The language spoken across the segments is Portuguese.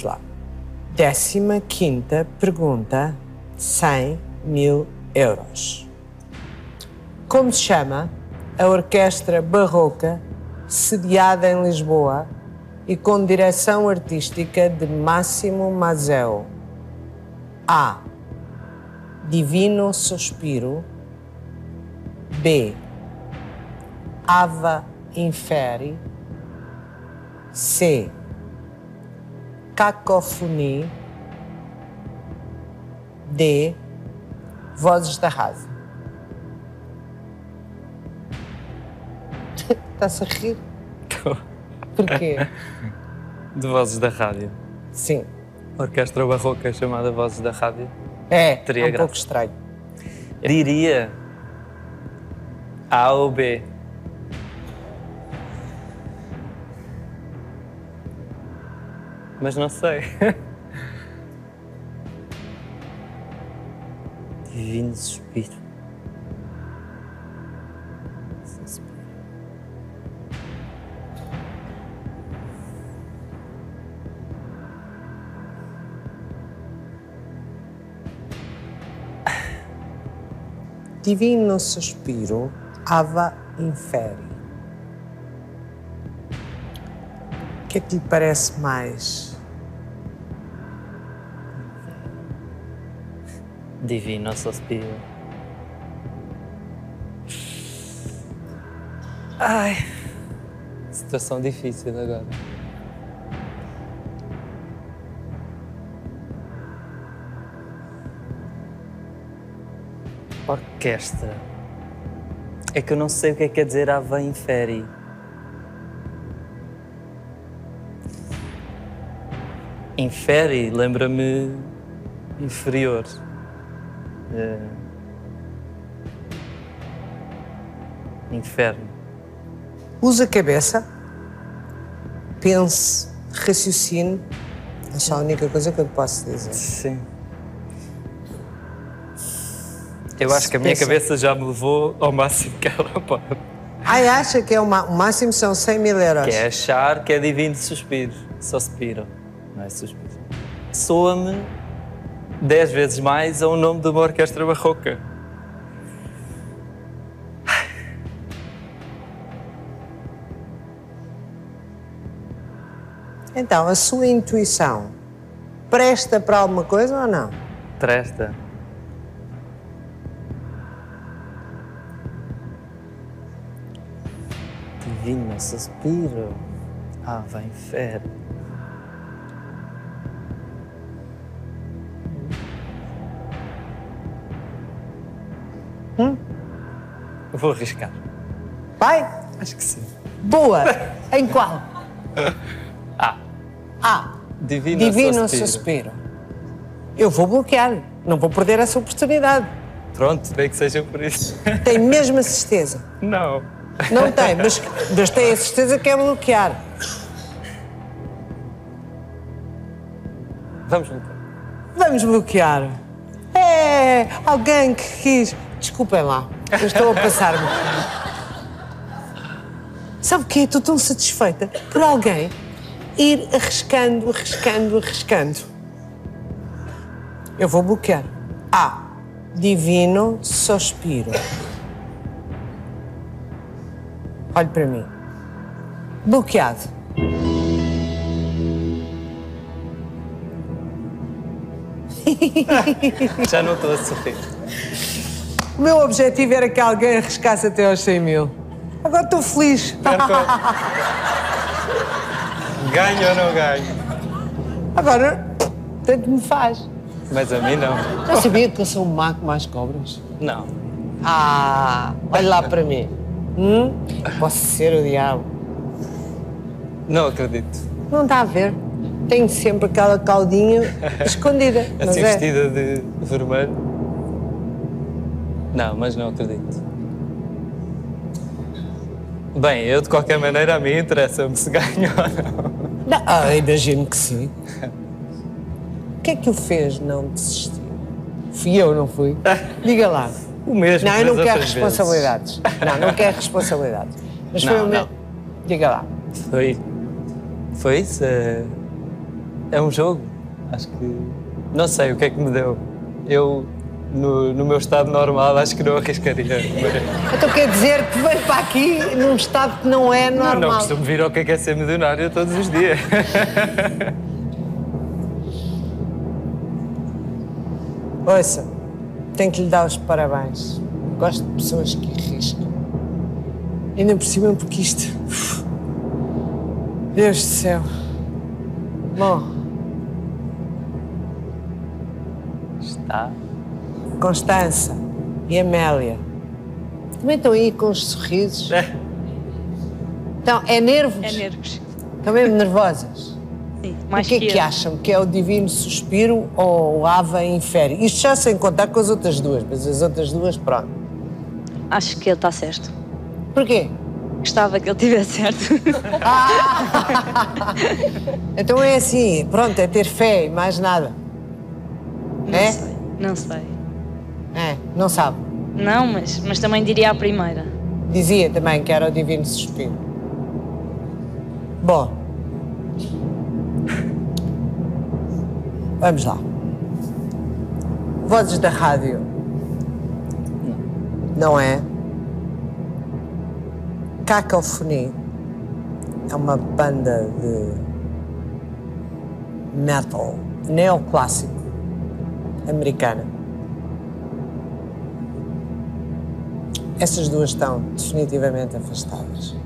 Vamos lá. Décima quinta pergunta, 100 mil euros. Como se chama a orquestra barroca sediada em Lisboa e com direção artística de Máximo Mazel? A. Divino Sospiro. B. Ava Inferi. C. Cacofonia. D. Vozes da Rádio. Está-se a rir? Porquê? De Vozes da Rádio. Sim. Orquestra barroca chamada Vozes da Rádio. É, Teria é um graça. pouco estranho. Diria A ou B. Mas não sei. Divino suspiro. Divino Suspiro, Ava Inferi. O que é que lhe parece mais? Divino suspiro. Ai. Situação difícil agora. Orquestra. É que eu não sei o que é que quer dizer Ava Inferi. Inferi lembra-me inferior. Eh, Inferno. Use a cabeça, pense, raciocine. É só a única coisa que eu posso dizer. Sim. Eu acho que a minha Pensa. cabeça já me levou ao máximo que ela pode. Ai, acha que é o, ma- o máximo são 100 mil euros? Que é achar que é divino suspiro. Suspiro. Não é suspiro. Soa-me dez vezes mais a um nome de uma orquestra barroca. Então, a sua intuição presta para alguma coisa ou não? Tresta. Divino suspiro. Ah, vai inferno. Vou arriscar. Vai? Acho que sim. Boa! em qual? Ah, A. divino, Divino suspiro. Suspiro. Eu vou bloquear. Não vou perder essa oportunidade. Pronto, bem que seja por isso. Tenho mesmo a certeza. Não. Não tem, mas, mas tenho a certeza que é bloquear. Vamos voltar. Vamos bloquear. É, alguém que quis. Desculpem lá, eu estou a passar-me. Sabe o quê? Estou tão satisfeita por alguém ir arriscando, arriscando, arriscando. Eu vou bloquear. A. Divino Sospiro. Olhe para mim. Bloqueado. Já não estou a sorrir. O meu objetivo era que alguém arriscasse até aos 100 mil. Agora estou feliz. Ganho ou não ganho? Agora, tanto me faz. Mas a mim não. Já sabia que eu sou um maco mais cobras? Não. Ah, olha lá para mim. Hum? Posso ser o diabo. Não acredito. Não está a ver? Tenho sempre aquela caldinha escondida. Mas Assim é. vestida de vermelho. Não, mas não acredito. Bem, eu de qualquer maneira a mim interessa-me se ganho ou não. Não, ah, imagino que sim. O que é que o fez não desistir? Fui eu, não fui? Diga lá. O mesmo. Não, eu não quero responsabilidades. Não, não quero responsabilidades. Mas foi Não, o meu. não. Diga lá. vezes. Foi. Foi isso? eh, É um jogo. Acho que. Não sei o que é que me deu. Eu, no, no meu estado normal, acho que não arriscaria. Então quer dizer que veio para aqui num estado que não é normal. Não, não costumo vir ao que é, que é ser milionário todos os dias. Ouça, tenho que lhe dar os parabéns. Gosto de pessoas que arriscam. Ainda por cima porque isto. Deus do céu. Bom, Está. Constança e Amélia. Também estão aí com os sorrisos. É. Então, é nervos? É nervos. Estão mesmo nervosas? Sim, O mais que é que eu. acham? Que é o Divino Suspiro ou o Ava Infere? Isto já sem contar com as outras duas, mas as outras duas, pronto. Acho que ele está certo. Porquê? Gostava que ele tivesse certo. Então é assim, pronto, é ter fé e mais nada. Não É? sei. Não sei. É, não sabe. Não, mas, mas também diria a primeira. Dizia também que era o Divino Suspiro. Bom. Vamos lá. Vozes da rádio. Não é? Cacophony é uma banda de metal neoclássico americana. Essas duas estão definitivamente afastadas.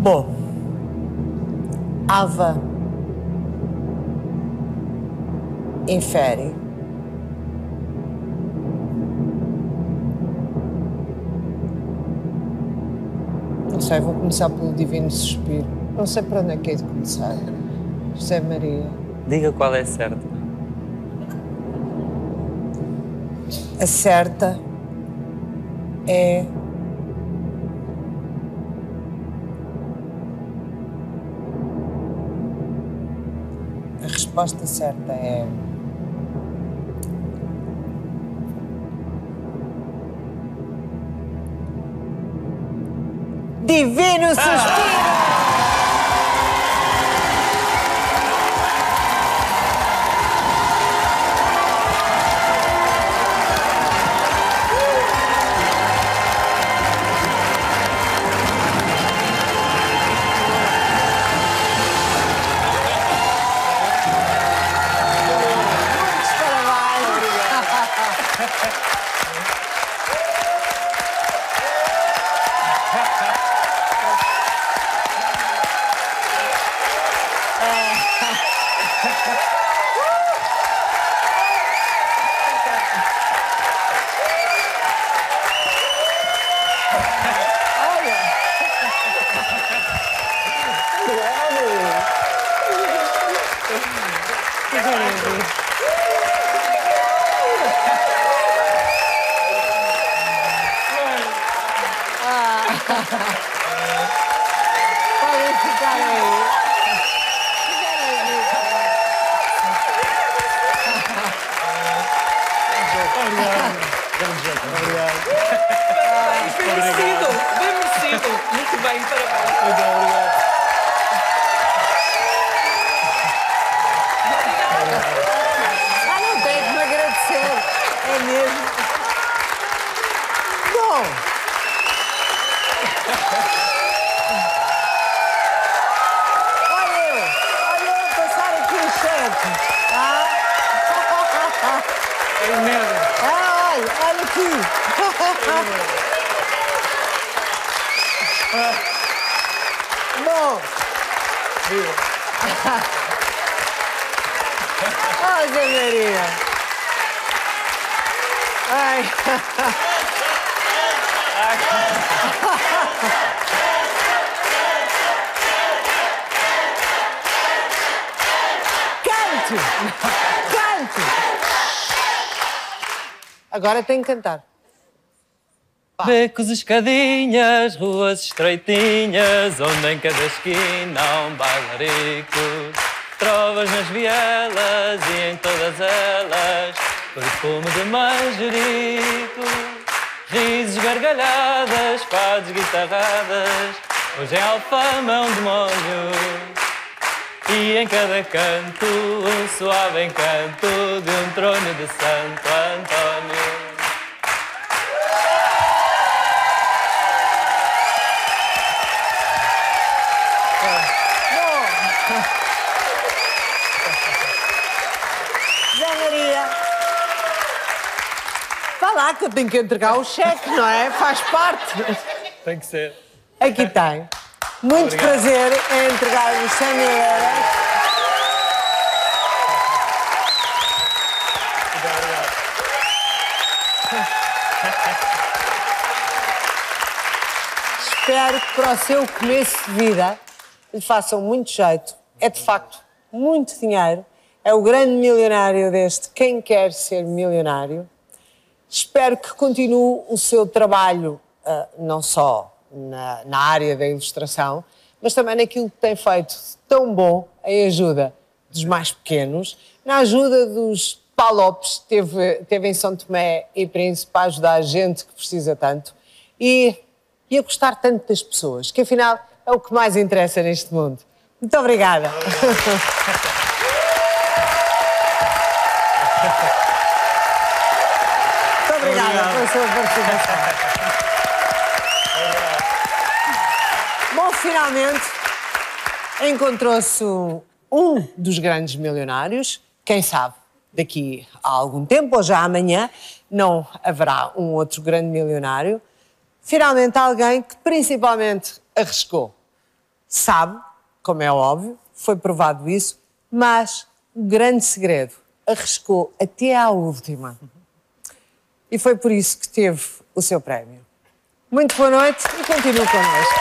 Bom, Ava infere Não sei, vou começar pelo Divino Suspiro. Não sei para onde é que é de começar. José Maria. Diga qual é certo. A certa é. A resposta certa é. Divino Suspiro! Muito obrigado. Ah, não que me agradecer. É mesmo. Bom. Olha eu, olha eu passar aqui o. Ah? É. Ah, olha, olha aqui. Bom. Oh, Zé Maria. Ai. Cante! Cante! Agora tem que cantar. Becos, escadinhas, ruas estreitinhas, onde em cada esquina há um bailarico. trovas nas vielas e em todas elas, perfume de manjerico, risos, gargalhadas, fados, guitarradas, hoje é alfama um demónio. E em cada canto, um suave encanto de um trono de Santo Antônio. Eu tenho que entregar o cheque, não é? Faz parte. Tem que ser. Aqui tem. Muito Obrigado. prazer em entregar os 100 mil euros. Espero que para o seu começo de vida lhe façam muito jeito. É de facto muito dinheiro. É o grande milionário deste Quem Quer Ser Milionário. Espero que continue o seu trabalho, ah, não só na, na área da ilustração, mas também naquilo que tem feito tão bom em ajuda dos mais pequenos, na ajuda dos Palopes, teve, teve em São Tomé e Príncipe para ajudar a gente que precisa tanto e, e a gostar tanto das pessoas, que afinal é o que mais interessa neste mundo. Muito obrigada. Pela sua participação. Bom, finalmente encontrou-se um- um dos grandes milionários. Quem sabe, daqui a algum tempo, ou já amanhã, não haverá um outro grande milionário. Finalmente, alguém que principalmente arriscou. Sabe, como é óbvio, foi provado isso, mas o grande segredo, arriscou até à última. E foi por isso que teve o seu prémio. Muito boa noite e continue connosco.